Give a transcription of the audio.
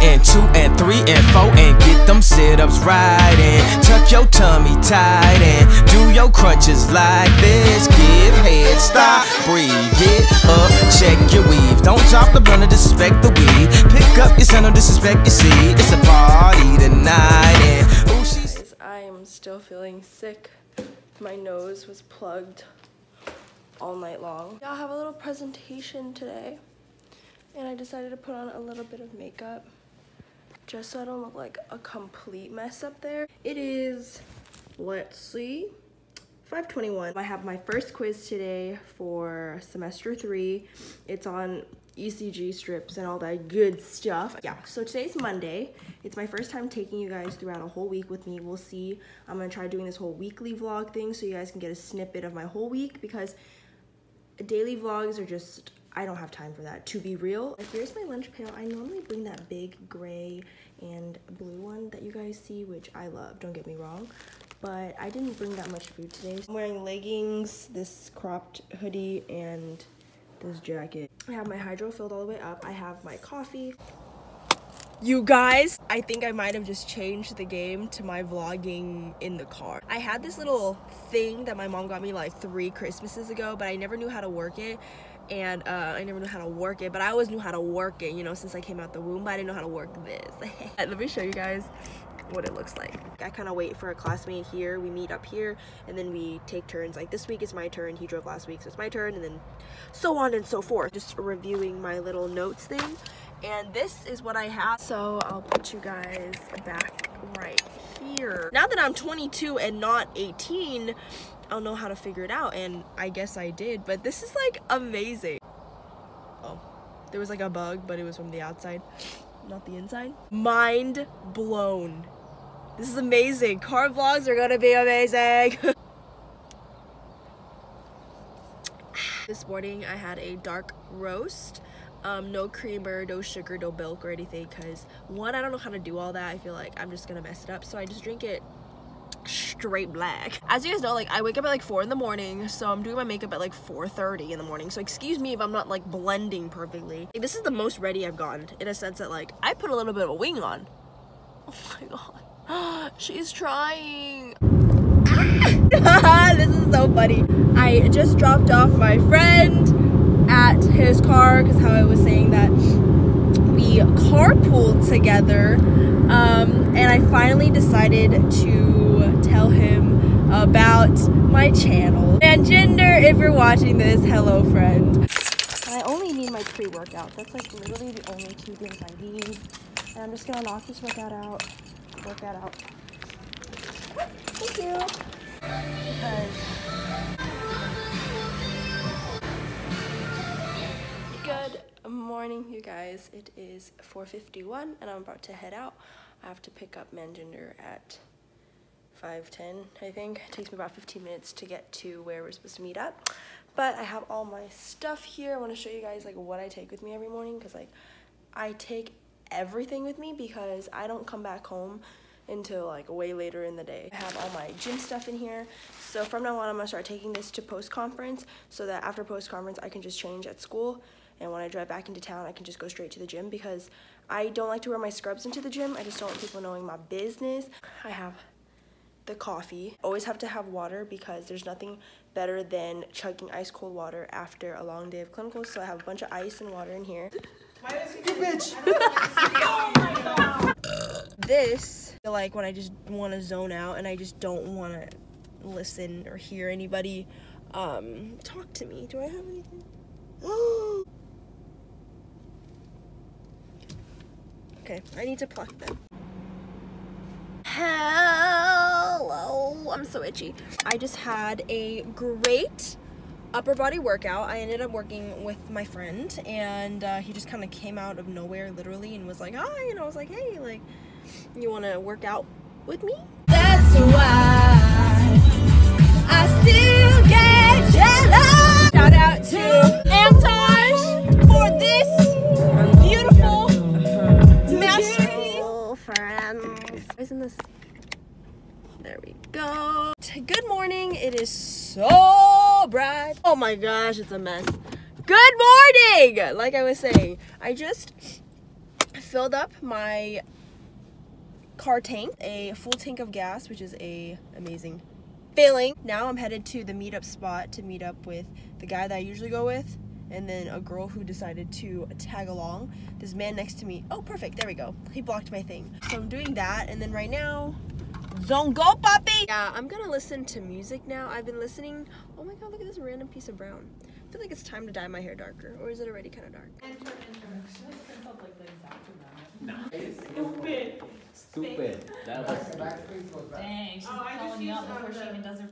and two and three and four and get them sit-ups right and tuck your tummy tight and do your crunches like this. Give head, stop, breathe it up, check your weave. Don't drop the or disrespect the weed. Pick up your son or disrespect your seed. It's a party tonight and ooh, she's. I am still feeling sick. My nose was plugged all night long. I'll have a little presentation today and I decided to put on a little bit of makeup just so I don't look like a complete mess up there. It is, let's see, 521. I have my first quiz today for semester three. It's on ECG strips and all that good stuff. Yeah, so today's Monday. It's my first time taking you guys throughout a whole week with me. We'll see. I'm gonna try doing this whole weekly vlog thing so you guys can get a snippet of my whole week because daily vlogs are just I don't have time for that, to be real. Here's my lunch pail. I normally bring that big gray and blue one that you guys see, which I love, don't get me wrong. But I didn't bring that much food today. I'm wearing leggings, this cropped hoodie, and this jacket. I have my hydro filled all the way up. I have my coffee. You guys, I think I might have just changed the game to my vlogging in the car. I had this little thing that my mom got me like three Christmases ago, but I never knew how to work it and uh, I never knew how to work it, but I always knew how to work it, you know, since I came out the womb, but I didn't know how to work this. Let me show you guys what it looks like. I kind of wait for a classmate here, we meet up here, and then we take turns. Like this week is my turn, he drove last week, so it's my turn, and then so on and so forth. Just reviewing my little notes thing, and this is what I have. So I'll put you guys back right here. Now that I'm 22 and not 18, I'll know how to figure it out and I guess I did but this is like amazing. Oh there was like a bug but it was from the outside not the inside. Mind blown. This is amazing. Car vlogs are gonna be amazing. This morning I had a dark roast um, no creamer, no sugar, no milk or anything because one, I don't know how to do all that. I feel like I'm just gonna mess it up. So I just drink it straight black. As you guys know, like I wake up at like 4 in the morning, so I'm doing my makeup at like 4.30 in the morning. So excuse me if I'm not like blending perfectly. Like, this is the most ready I've gotten in a sense that like I put a little bit of a wing on. Oh my god. She's trying. this is so funny. I just dropped off my friend at his car because how I was saying that we carpooled together um, and I finally decided to tell him about my channel. Manjinder, if you're watching this, hello friend. I only need my pre-workout. That's like literally the only two things I need. And I'm just gonna knock this workout out. Workout out. Thank you. Because morning, you guys. It is 4.51 and I'm about to head out. I have to pick up Manjinder at 5.10, I think. It takes me about 15 minutes to get to where we're supposed to meet up. But I have all my stuff here. I want to show you guys like what I take with me every morning because like I take everything with me because I don't come back home until like way later in the day. I have all my gym stuff in here. So from now on, I'm gonna start taking this to post-conference so that after post-conference, I can just change at school. And when I drive back into town, I can just go straight to the gym because I don't like to wear my scrubs into the gym. I just don't want people knowing my business. I have the coffee. Always have to have water because there's nothing better than chugging ice cold water after a long day of clinicals. So I have a bunch of ice and water in here. bitch. this, like when I just want to zone out and I just don't want to listen or hear anybody um, talk to me. Do I have anything? okay, I need to pluck them. Hello, I'm so itchy. I just had a great upper body workout. I ended up working with my friend and uh, he just kind of came out of nowhere literally and was like, hi, and I was like, hey, like, you want to work out with me? That's why This there we go. Good morning. It is so bright. Oh my gosh, it's a mess. Good morning! Like I was saying, I just filled up my car tank, a full tank of gas, which is a amazing feeling. Now I'm headed to the meetup spot to meet up with the guy that I usually go with and then a girl who decided to tag along. This man next to me, oh perfect, there we go. He blocked my thing. So I'm doing that and then right now, don't go Papi! Yeah, I'm gonna listen to music now. I've been listening, oh my god, look at this random piece of brown. I feel like it's time to dye my hair darker, or is it already kind of dark? Stupid. Stupid. That was Dang, she's calling you out before she even does her